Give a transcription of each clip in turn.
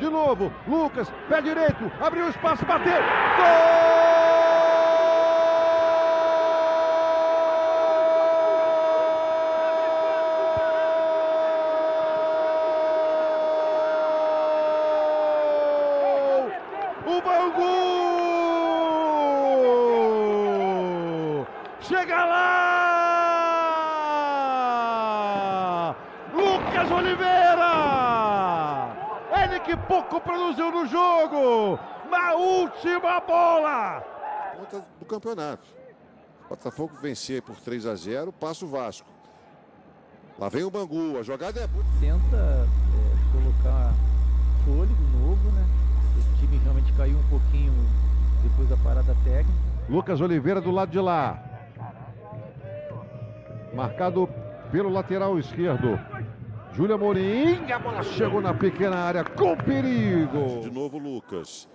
De novo. Lucas, pé direito. Abriu espaço, bateu. Gol! O Bangu! Chega lá! Lucas Oliveira! Ele que pouco produziu no jogo! Na última bola! Ponta do campeonato. Botafogo vencer por 3 a 0, passa o Vasco. Lá vem o Bangu, a jogada é boa. tenta é, colocar fôlego novo, né? O time realmente caiu um pouquinho depois da parada técnica. Lucas Oliveira do lado de lá. Marcado pelo lateral esquerdo. Júlia Morim. A bola chegou na pequena área com perigo. De novo o Lucas.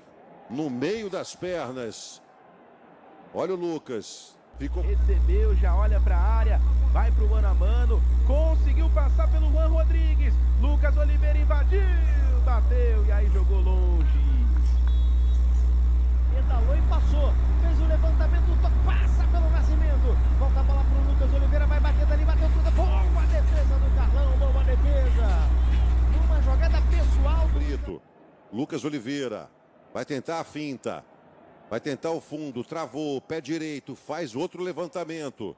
No meio das pernas. Olha o Lucas. Ficou Recebeu, já olha para a área, vai pro mano a mano, conseguiu passar pelo Juan Rodrigues. Lucas Oliveira invadiu, bateu e aí jogou longe. Pedalou e passou. Fez o levantamento, passa pelo Nascimento. Volta a bola pro Lucas Oliveira, vai bater dali, bateu tudo. Boa defesa do Carlão, boa defesa. Numa jogada pessoal do Brito. Lucas Oliveira. Vai tentar a finta. Vai tentar o fundo. Travou. Pé direito. Faz outro levantamento.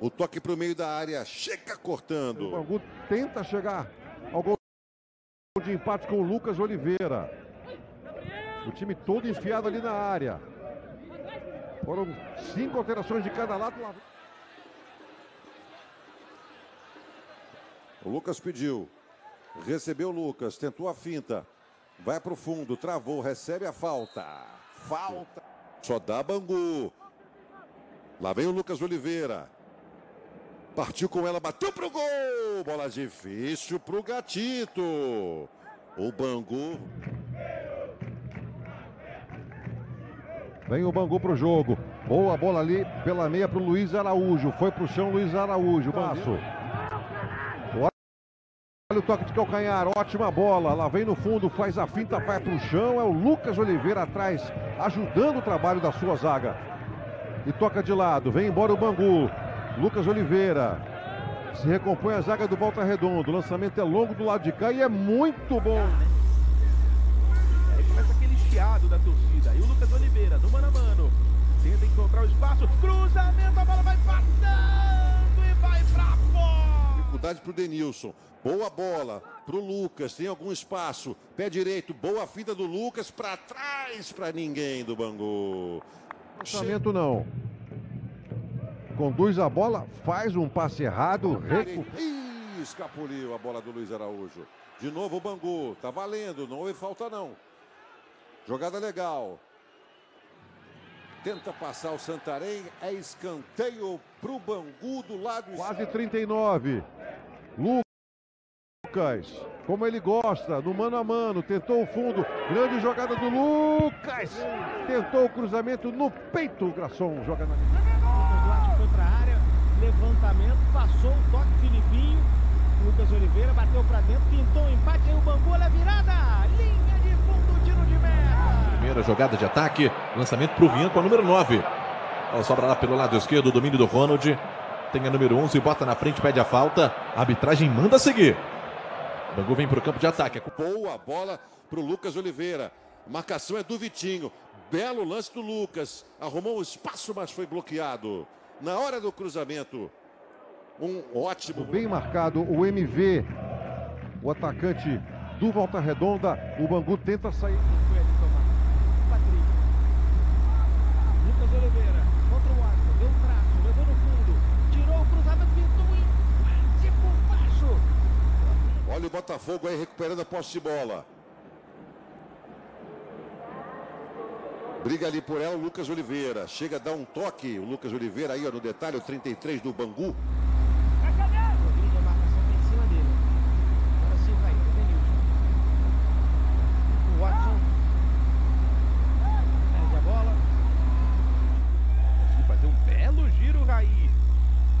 O toque para o meio da área. Chega O cortando. Bangu tenta chegar ao gol de empate com o Lucas Oliveira. O time todo enfiado ali na área. Foram cinco alterações de cada lado. O Lucas pediu. Recebeu o Lucas. Tentou a finta. Vai para o fundo. Travou. Recebe a falta. Falta. Só dá Bangu. Lá vem o Lucas Oliveira. Partiu com ela, bateu pro gol! Bola difícil pro Gatito. O Bangu Vem o Bangu pro jogo. Boa bola ali pela meia pro Luiz Araújo. Foi pro chão Luiz Araújo. Passo. Olha o toque de calcanhar. Ótima bola. Lá vem no fundo, faz a finta, vai pro chão. É o Lucas Oliveira atrás, ajudando o trabalho da sua zaga. E toca de lado. Vem embora o Bangu. Lucas Oliveira. Se recompõe a zaga do Volta Redondo. O lançamento é longo do lado de cá e é muito bom. Aí começa aquele chiado da torcida. E o Lucas Oliveira, no mano a mano, tenta encontrar o espaço, cruzamento, a bola vai passando e vai pra fora. Dificuldade pro Denilson. Boa bola pro Lucas. Tem algum espaço. Pé direito. Boa finta do Lucas. Para trás para ninguém do Bangu. Lançamento não. Conduz a bola, faz um passe errado, recu... Ih, escapuliu a bola do Luiz Araújo. De novo o Bangu. Tá valendo. Não houve falta não. Jogada legal. Tenta passar o Santarém. É escanteio pro Bangu do lado quase 39. Lucas, como ele gosta, no mano a mano, tentou o fundo, grande jogada do Lucas. Tentou o cruzamento no peito, o Grasson joga na Lucas foi pra área, levantamento, passou o toque Filipinho. Lucas Oliveira bateu pra dentro, pintou o empate, aí o Bangu, olha a virada. Jogada de ataque, lançamento pro Vinha com a número 9. Ela sobra lá pelo lado esquerdo, domínio do Ronald. Tem a número 11, bota na frente, pede a falta. A arbitragem manda seguir. O Bangu vem pro campo de ataque. Boa bola pro Lucas Oliveira. Marcação é do Vitinho. Belo lance do Lucas. Arrumou um espaço, mas foi bloqueado. Na hora do cruzamento. Um ótimo. Bem marcado o MV, o atacante do Volta Redonda. O Bangu tenta sair. Foi ali tomar. Patrick. Lucas Oliveira contra o Arco, deu um traço, levou no fundo, tirou o cruzamento, pintou um empate por baixo. Olha o Botafogo aí recuperando a posse de bola. Briga ali por ela o Lucas Oliveira. Chega a dar um toque. O Lucas Oliveira aí ó, no detalhe, o 33 do Bangu. Rodrigo, a marcação tá em cima dele. Agora sim vai, o Denilson. O Watson. Perde a bola. E fazer um belo giro, Raí.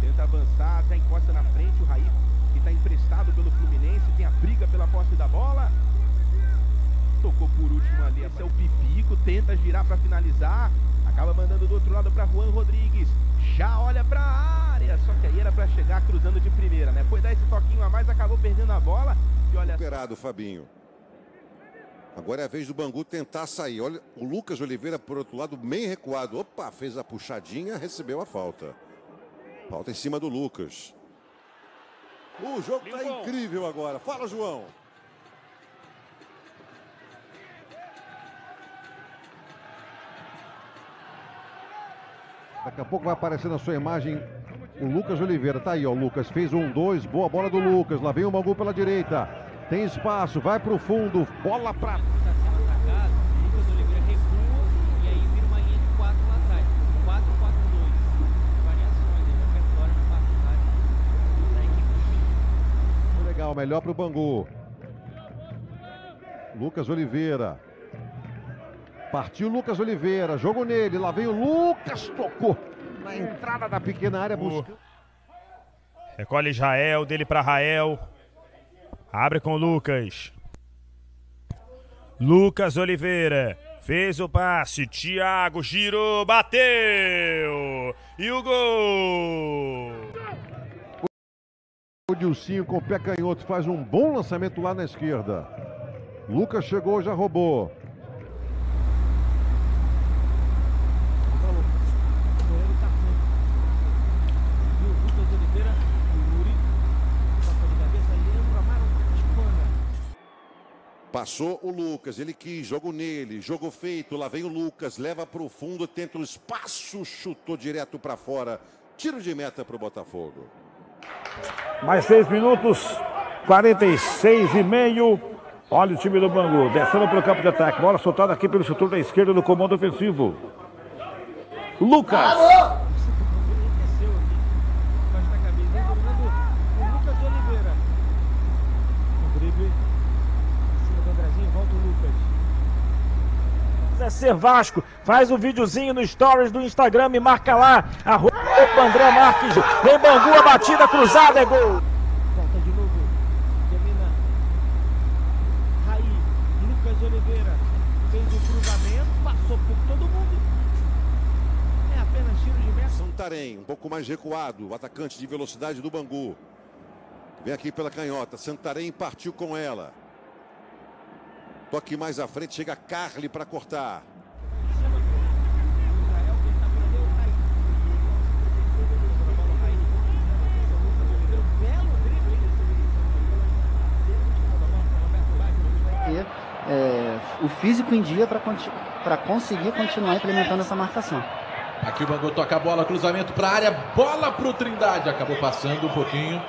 Tenta avançar, até encosta na frente. O Raí, que está emprestado pelo Fluminense, tem a briga pela posse da bola. Tocou ali, esse é o Pipico, tenta girar para finalizar. Acaba mandando do outro lado para Juan Rodrigues. Já olha para a área, só que aí era para chegar cruzando de primeira, né? Foi dar esse toquinho a mais, acabou perdendo a bola. E olha Recuperado, Fabinho. Agora é a vez do Bangu tentar sair. Olha, o Lucas Oliveira, por outro lado, bem recuado. Opa, fez a puxadinha, recebeu a falta. Falta em cima do Lucas. O jogo está incrível agora. Fala, João. Daqui a pouco vai aparecer na sua imagem o Lucas Oliveira. Tá aí, ó. O Lucas fez um, dois. Boa bola do Lucas. Lá vem o Bangu pela direita. Tem espaço, vai pro fundo. Bola pra. Está sendo atacado, o Lucas Oliveira recua aí vira uma linha de 4 lá atrás. 4-4-2. Variações aí, no repertório na parte da equipe do time. Legal, melhor pro Bangu. Lucas Oliveira. Partiu Lucas Oliveira. Jogo nele. Lá vem o Lucas. Tocou na entrada da pequena área. Buscando. Recolhe Israel, dele para Rael. Abre com o Lucas. Lucas Oliveira. Fez o passe. Thiago girou, bateu. E o gol. O Dilcinho com o pé canhoto faz um bom lançamento lá na esquerda. Lucas chegou, já roubou. Moreno tá com. E o Lucas Oliveira, o Yuri. Toca de cabeça, Leandro Amaro, Espanha. Passou o Lucas, ele quis, jogo nele, jogo feito, lá vem o Lucas, leva para o fundo, tenta o espaço, chutou direto para fora. Tiro de meta para o Botafogo. Mais seis minutos, 46 e meio. Olha o time do Bangu, descendo para o campo de ataque. Bola soltada aqui pelo setor da esquerda do comando ofensivo. Lucas. Enriqueceu aqui. Embaixo da cabeça. Dominando o Lucas Oliveira. O drible. Em cima do Andrezinho, volta o Lucas. quiser ser Vasco, faz o um videozinho no stories do Instagram e marca lá. Arroba André Marques. Vem Bangu, a batida cruzada é gol. Volta de novo. Domina. Raí. Lucas Oliveira. Fez o cruzamento. Passou por todo mundo. É apenas tiro de meta. Santarém, um pouco mais recuado, o atacante de velocidade do Bangu. Vem aqui pela canhota, Santarém partiu com ela. Toque mais à frente, chega Carly para cortar. O é, o físico em dia para conseguir continuar implementando essa marcação. Aqui o Bangu toca a bola, cruzamento para a área, bola pro Trindade. Acabou passando um pouquinho.